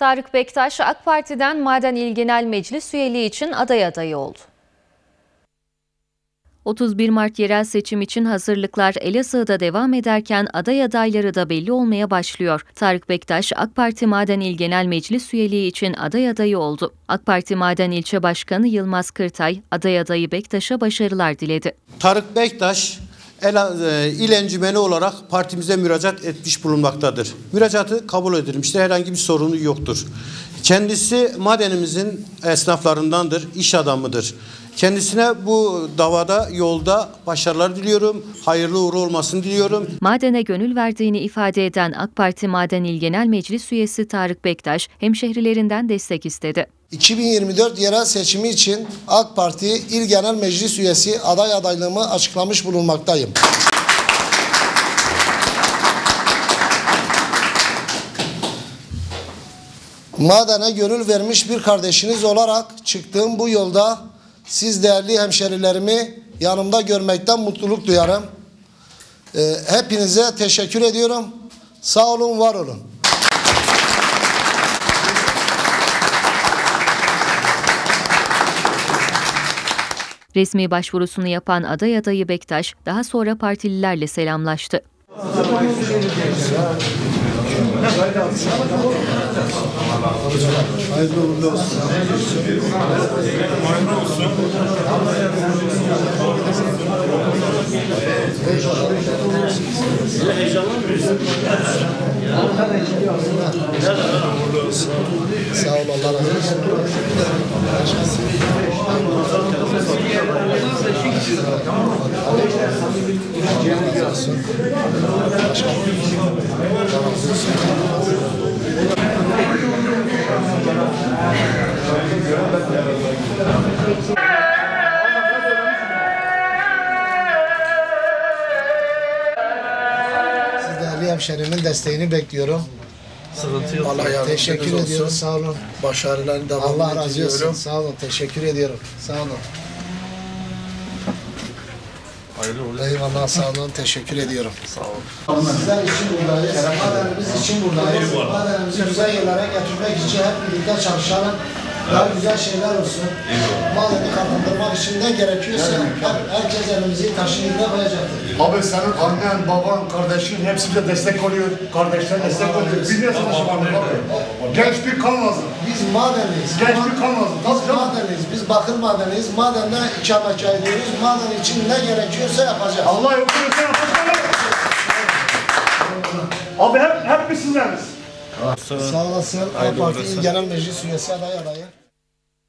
Tarık Bektaş AK Parti'den Maden İl Genel Meclis üyeliği için aday adayı oldu. 31 Mart yerel seçim için hazırlıklar Elazığ'da devam ederken aday adayları da belli olmaya başlıyor. Tarık Bektaş, AK Parti Maden İl Genel Meclis üyeliği için aday adayı oldu. AK Parti Maden İlçe Başkanı Yılmaz Kırtay, aday adayı Bektaş'a başarılar diledi. Tarık Bektaş il encümeni olarak partimize müracaat etmiş bulunmaktadır. Müracaatı kabul edilmiştir. Herhangi bir sorunu yoktur. Kendisi madenimizin esnaflarındandır, iş adamıdır. Kendisine bu davada, yolda başarılar diliyorum. Hayırlı uğurlu olmasını diliyorum. Madene gönül verdiğini ifade eden AK Parti Maden İl Genel Meclis üyesi Tarık Bektaş, hemşehrilerinden destek istedi. 2024 yerel seçimi için AK Parti İl Genel Meclis üyesi aday adaylığımı açıklamış bulunmaktayım. Madene gönül vermiş bir kardeşiniz olarak çıktığım bu yolda siz değerli hemşerilerimi yanımda görmekten mutluluk duyarım. Ee, hepinize teşekkür ediyorum. Sağ olun, var olun. Resmi başvurusunu yapan aday adayı Bektaş, daha sonra partililerle selamlaştı. Sağ ol, Allah razı olsun. Siz değerli hemşerimin desteğini bekliyorum. Sıkıntı yok. Allah yardımcınız Teşekkür olsun. ediyoruz. Sağ olun. Başarıların devamını Allah razı olsun. Sağ olun. Teşekkür ediyorum. Sağ olun. Hayırlı olsun. Eyvallah sağ olun. Teşekkür ediyorum. Sağ olun. Sizler için buradayız. Madenimiz için buradayız. Madenimizi güzel yerlere getirmek için hep birlikte çalışalım. Daha güzel şeyler olsun. Madeni kalkındırmak için ne gerekiyorsa hep- herkes elimizi taşın yerine koyacaktır. Abi senin annen, baban, kardeşin hepsi de destek oluyor. Kardeşler destek oluyor. Biz niye savaşmadık abi? Genç bir kan lazım. Biz madeniyiz. Genç bir kan lazım. Biz canım. madeniyiz. Biz bakır madeniyiz. Madende ikametgah ediyoruz. Maden için ne gerekiyorsa yapacağız. Allah sen yapacağız. Abi hep, hep biz sizleriz. Sağ olasın. AK Parti İl Genel Meclis Üyesi aday adayı.